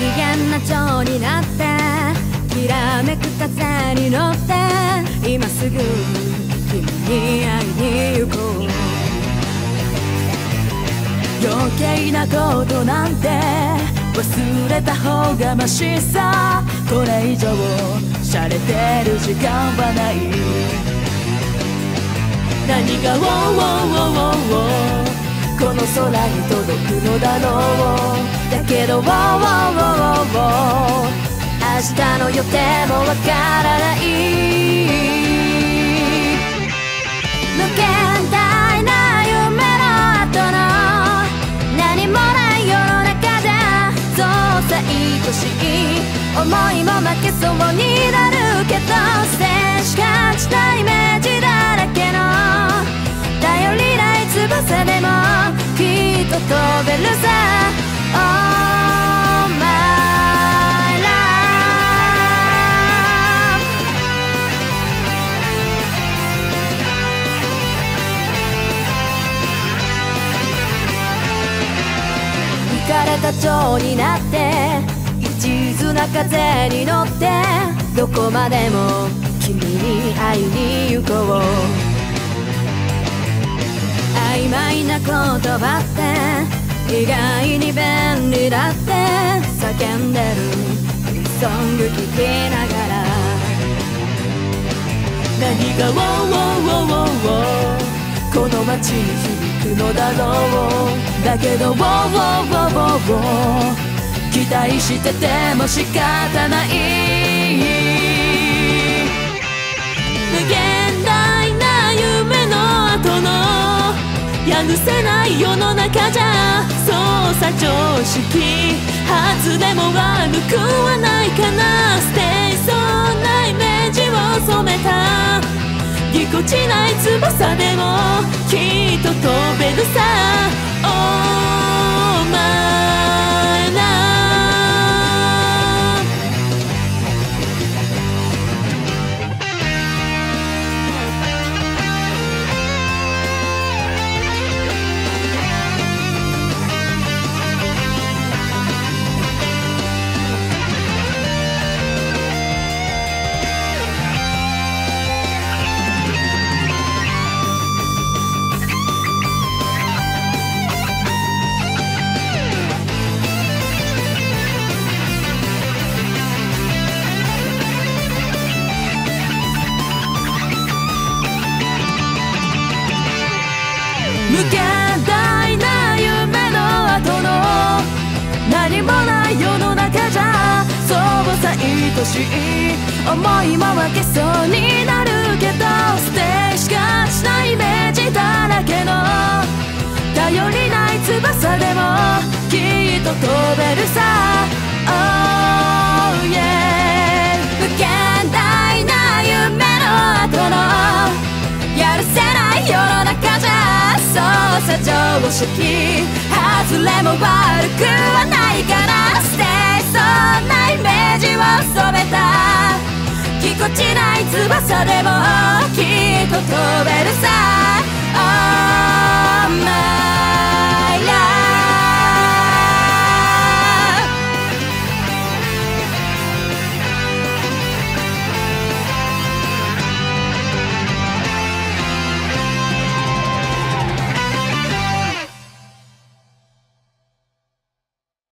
な蝶になってきらめく風に乗って今すぐ君に会いに行こう。余計なことなんて忘れた方がマシさ。これ以上洒落てる時間はない。何が「ウォーウォーウォーウォーウォー」の空に届くのだろうだけど「ウォーウォーウォーウォーウォー」明日の予定もわからない無限大な夢の後の何もない世の中でそうさ愛しい思いも負けそうになるけどステージ勝ちたイメージだらけの頼りないた蝶になって一途な風に乗ってどこまでも君に会いに行こう。曖昧な言葉って意外に便利だって叫んでるソング聴きながら何が「ウォーウォーウォーウォーウォー」この街に響くのだろう。だけど「ウォーウォーウォーウォーウォー」期待してても仕方ない。許せない世の中じゃ。操作常識。初でも悪くはないかな。捨てそうなイメージを染めた。ぎこちない翼でもきっと飛べるさ。愛しい思いも負けそうになるけどステージがしないイメージだらけの頼りない翼でもきっと飛べるさ。Oh yeah 無限大な夢の後のやるせない世の中じゃそうさ常識外れも悪くはないから捨てージを染めた。ぎこちない翼でもきっと飛べるさ。